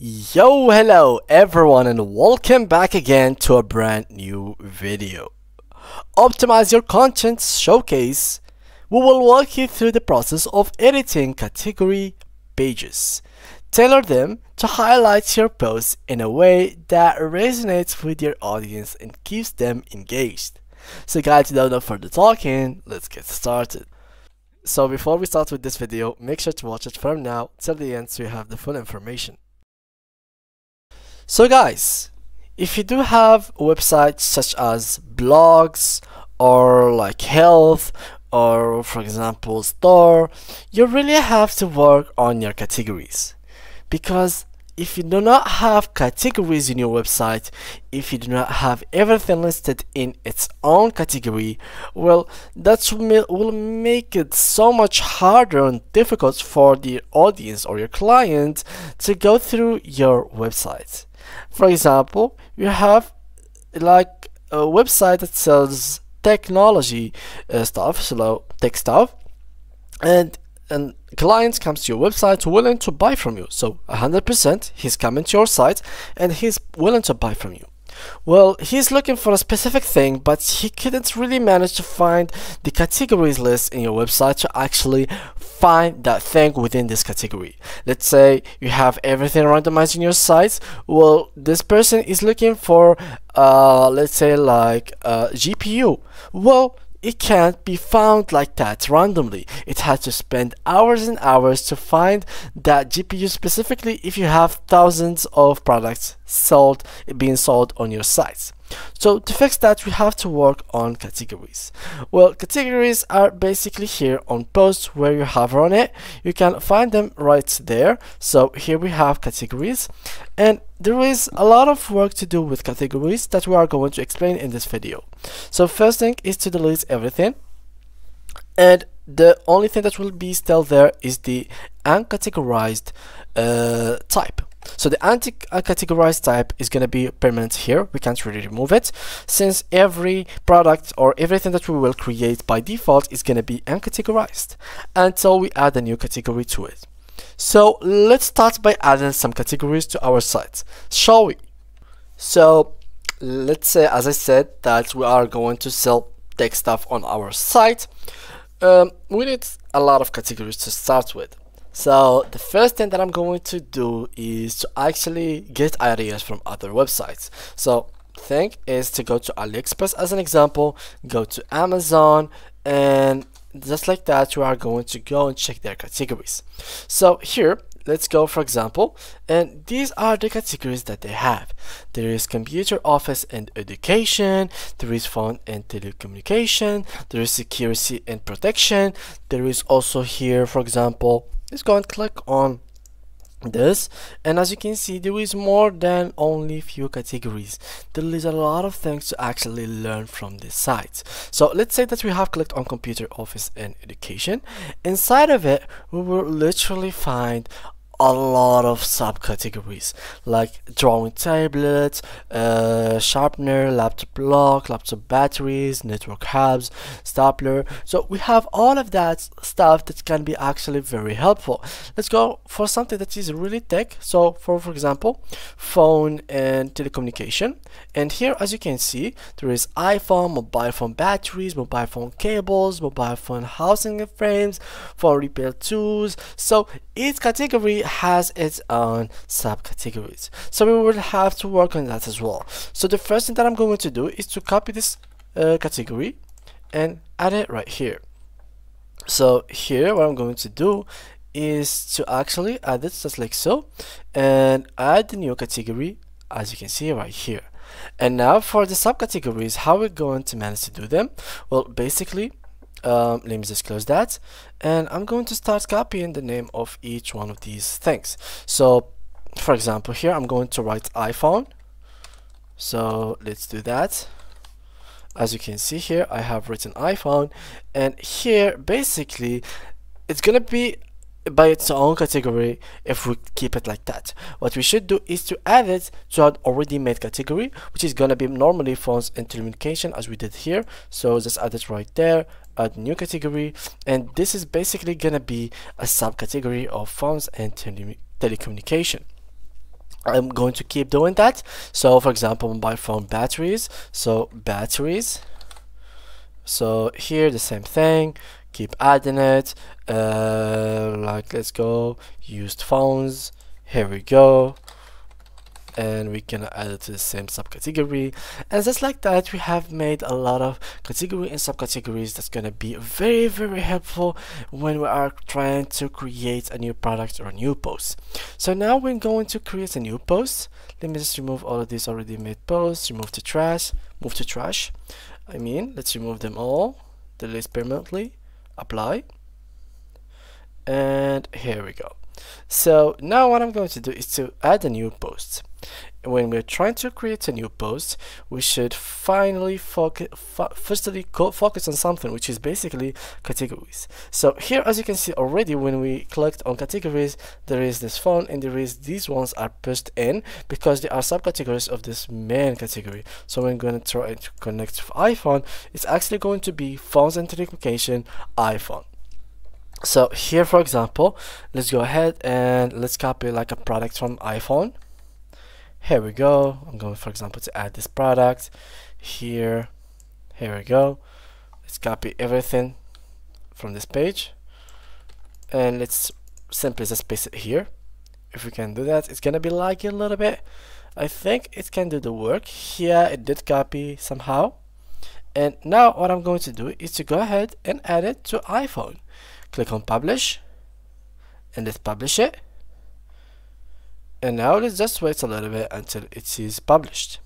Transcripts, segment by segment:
Yo, hello everyone and welcome back again to a brand new video. Optimize your content showcase. We will walk you through the process of editing category pages. Tailor them to highlight your posts in a way that resonates with your audience and keeps them engaged. So guys, without no further talking, let's get started. So before we start with this video, make sure to watch it from now till the end so you have the full information. So guys, if you do have websites such as blogs or like health or for example store, you really have to work on your categories because if you do not have categories in your website, if you do not have everything listed in its own category, well, that will make it so much harder and difficult for the audience or your client to go through your website. For example, you have like a website that sells technology uh, stuff, so tech stuff, and and clients comes to your website willing to buy from you. So 100% he's coming to your site and he's willing to buy from you. Well, he's looking for a specific thing, but he couldn't really manage to find the categories list in your website to actually find that thing within this category. Let's say you have everything randomized in your site. Well, this person is looking for, uh, let's say like uh, GPU. Well, it can't be found like that randomly. It has to spend hours and hours to find that GPU specifically if you have thousands of products sold being sold on your sites. So to fix that, we have to work on categories. Well, categories are basically here on posts where you hover on it. You can find them right there. So here we have categories and there is a lot of work to do with categories that we are going to explain in this video. So first thing is to delete everything and the only thing that will be still there is the uncategorized uh, type so the anti-categorized type is going to be permanent here. We can't really remove it since every product or everything that we will create by default is going to be uncategorized until we add a new category to it. So let's start by adding some categories to our site, shall we? So let's say, as I said, that we are going to sell tech stuff on our site. Um, we need a lot of categories to start with. So the first thing that I'm going to do is to actually get ideas from other websites. So thing is to go to AliExpress as an example, go to Amazon and just like that you are going to go and check their categories. So here let's go for example and these are the categories that they have there is computer office and education there is phone and telecommunication there is security and protection there is also here for example let's go and click on this. And as you can see there is more than only few categories. There is a lot of things to actually learn from this site. So let's say that we have clicked on computer office and education. Inside of it we will literally find a lot of subcategories like drawing tablets, uh, sharpener, laptop lock, laptop batteries, network hubs, stapler. So we have all of that stuff that can be actually very helpful. Let's go for something that is really tech. So for for example, phone and telecommunication. And here, as you can see, there is iPhone, mobile phone batteries, mobile phone cables, mobile phone housing frames, phone repair tools. So each category has its own subcategories. So we will have to work on that as well. So the first thing that I'm going to do is to copy this uh, category and add it right here. So here what I'm going to do is to actually add it just like so and add the new category as you can see right here. And now for the subcategories, how we're going to manage to do them? Well, basically, um, let me just close that. And I'm going to start copying the name of each one of these things. So for example here I'm going to write iPhone. So let's do that. As you can see here I have written iPhone. And here basically it's gonna be by its own category if we keep it like that. What we should do is to add it to an already made category, which is gonna be normally phones and telecommunication as we did here. So just add it right there, add new category, and this is basically gonna be a subcategory of phones and tele telecommunication. I'm going to keep doing that so for example mobile phone batteries so batteries so here the same thing keep adding it uh, like let's go used phones here we go and we can add it to the same subcategory. And just like that we have made a lot of category and subcategories that's going to be very very helpful when we are trying to create a new product or a new post. So now we're going to create a new post. Let me just remove all of these already made posts remove the trash move to trash. I mean let's remove them all delete permanently apply. And here we go so now what I'm going to do is to add a new post. When we're trying to create a new post we should finally focus firstly focus on something which is basically categories. So here as you can see already when we clicked on categories there is this phone and there is these ones are pushed in because they are subcategories of this main category. So we're going to try to connect iphone it's actually going to be phones and telecommunication iphone so here for example let's go ahead and let's copy like a product from iphone. Here we go. I'm going for example to add this product. Here here we go. Let's copy everything from this page. And let's simply just paste it here. If we can do that it's gonna be lagging a little bit. I think it can do the work. Here it did copy somehow. And now what I'm going to do is to go ahead and add it to iPhone click on publish. And let's publish it. And now let's just wait a little bit until it is published.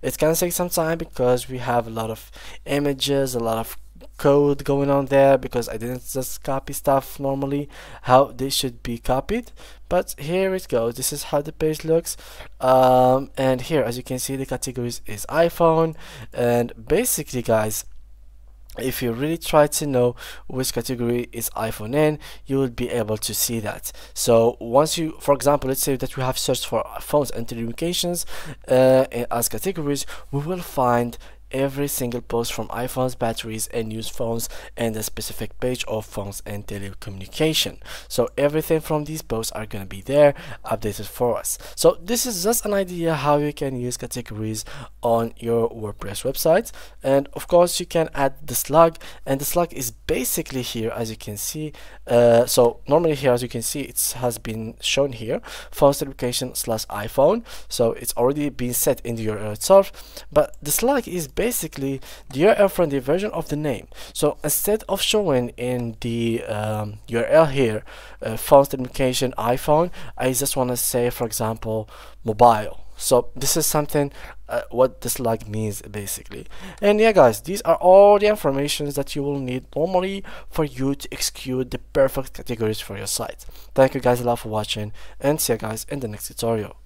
It can take some time because we have a lot of images a lot of code going on there because I didn't just copy stuff normally how they should be copied. But here it goes. This is how the page looks. Um, and here as you can see the categories is iPhone. And basically guys if you really try to know which category is iPhone in you will be able to see that. So once you for example let's say that we have searched for phones and telecommunications uh, as categories we will find every single post from iPhones, batteries, and used phones and the specific page of phones and telecommunication. So everything from these posts are going to be there updated for us. So this is just an idea how you can use categories on your WordPress website. And of course you can add the slug and the slug is basically here as you can see. Uh, so normally here as you can see it has been shown here phones telecommunication slash iPhone. So it's already been set in the URL itself. But the slug is basically the URL the version of the name. So instead of showing in the um, URL here, uh, phone telecommunication iPhone, I just want to say, for example, mobile. So this is something uh, what this slug means basically. And yeah guys, these are all the informations that you will need normally for you to execute the perfect categories for your site. Thank you guys a lot for watching and see you guys in the next tutorial.